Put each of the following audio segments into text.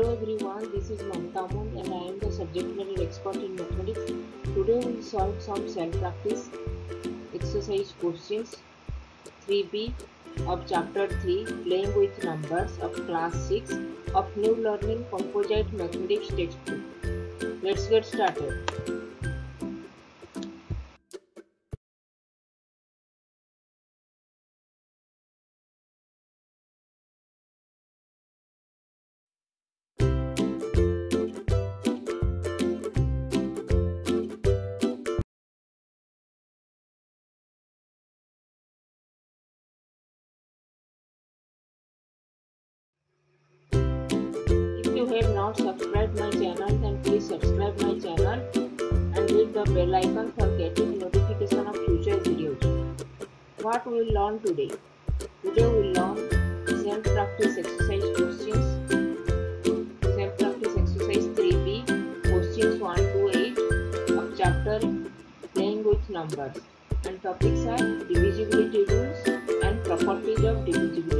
Hello everyone, this is Mamta Mund and I am the subject matter expert in mathematics. Today we will solve some self-practice exercise questions 3b of chapter 3 playing with numbers of class 6 of new learning composite mathematics textbook. Let's get started. Have not subscribed my channel then please subscribe my channel and hit the bell icon for getting notification of future videos. What we will learn today? Today we will learn self practice exercise questions. Self practice exercise 3b questions 1 to 8 of chapter playing with numbers and topics are divisibility rules and properties of divisibility.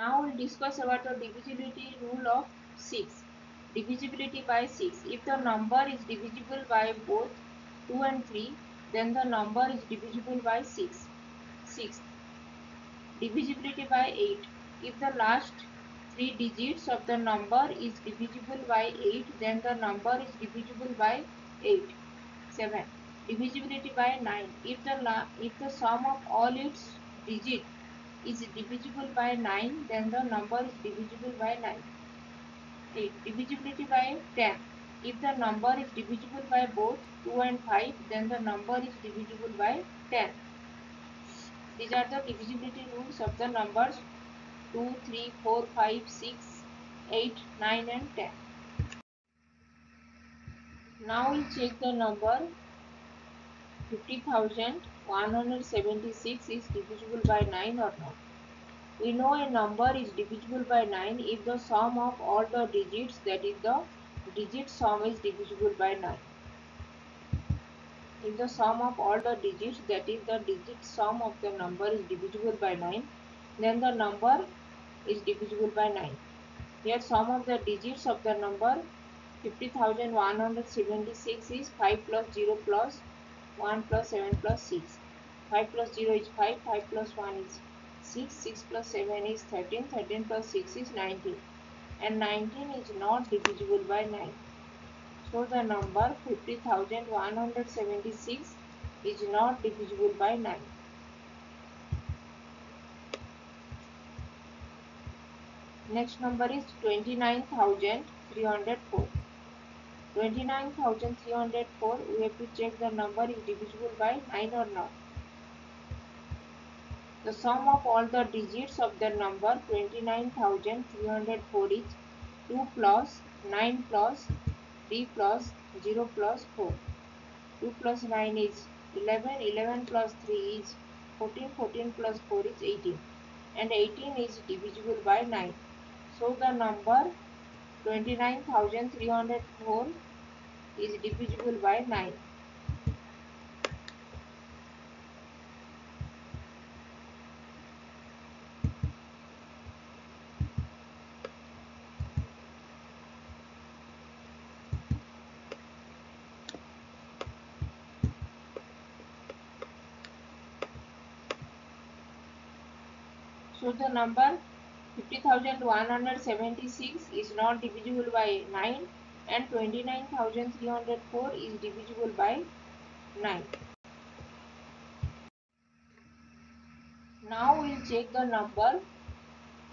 Now we'll discuss about the divisibility rule of 6. Divisibility by 6. If the number is divisible by both 2 and 3, then the number is divisible by 6. 6. Divisibility by 8. If the last 3 digits of the number is divisible by 8, then the number is divisible by 8. 7. Divisibility by 9. If the, if the sum of all its digits is divisible by 9 then the number is divisible by 9 8 divisibility by 10 if the number is divisible by both 2 and 5 then the number is divisible by 10 these are the divisibility rules of the numbers 2 3 4 5 6 8 9 and 10 now we check the number 50,176 is divisible by 9 or not. We know a number is divisible by 9 if the sum of all the digits that is the digit sum is divisible by 9. If the sum of all the digits that is the digit sum of the number is divisible by 9 then the number is divisible by 9. Here sum of the digits of the number 50,176 is 5 plus 0 plus 1 plus 7 plus 6. 5 plus 0 is 5, 5 plus 1 is 6, 6 plus 7 is 13, 13 plus 6 is 19. And 19 is not divisible by 9. So the number 50,176 is not divisible by 9. Next number is 29,304. 29,304 we have to check the number is divisible by 9 or not. The sum of all the digits of the number 29,304 is 2 plus 9 plus 3 plus 0 plus 4. 2 plus 9 is 11, 11 plus 3 is 14, 14 plus 4 is 18 and 18 is divisible by 9. So the number 29,304 is divisible by 9. So the number 50,176 is not divisible by 9 and 29,304 is divisible by 9. Now we will check the number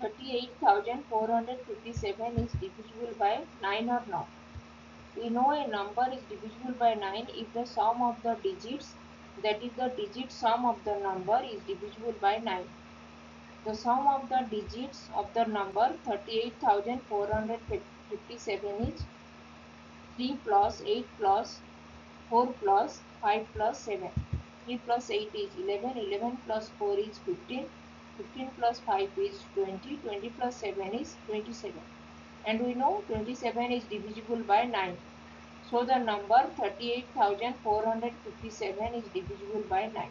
38,457 is divisible by 9 or not. We know a number is divisible by 9 if the sum of the digits that is the digit sum of the number is divisible by 9. The sum of the digits of the number 38,457 is 3 plus 8 plus 4 plus 5 plus 7. 3 plus 8 is 11, 11 plus 4 is 15, 15 plus 5 is 20, 20 plus 7 is 27. And we know 27 is divisible by 9. So the number 38,457 is divisible by 9.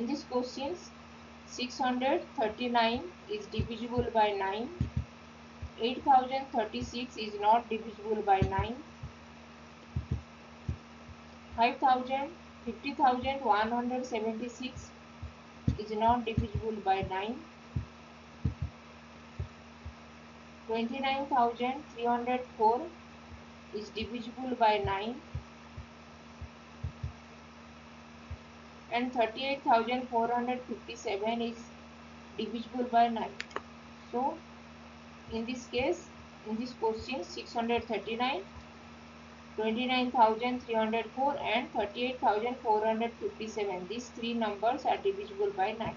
In this question, 639 is divisible by 9. 8036 is not divisible by 9. 5000, 50,176 is not divisible by 9. 29,304 is divisible by 9 and 38,457 is divisible by 9. So, in this case, in this question 639, 29,304 and 38,457 these three numbers are divisible by 9.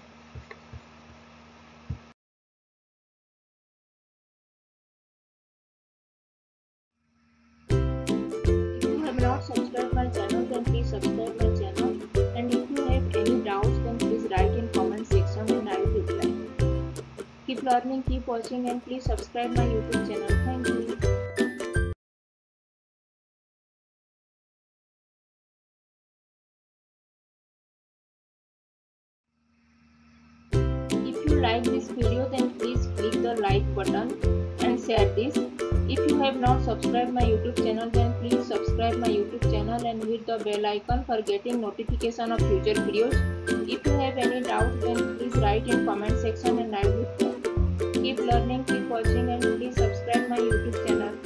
Learning, keep watching and please subscribe my YouTube channel. Thank you. If you like this video then please click the like button and share this. If you have not subscribed my YouTube channel then please subscribe my YouTube channel and hit the bell icon for getting notification of future videos. If you have any doubt then please write in comment section and I will. Keep learning, keep watching and please subscribe my YouTube channel.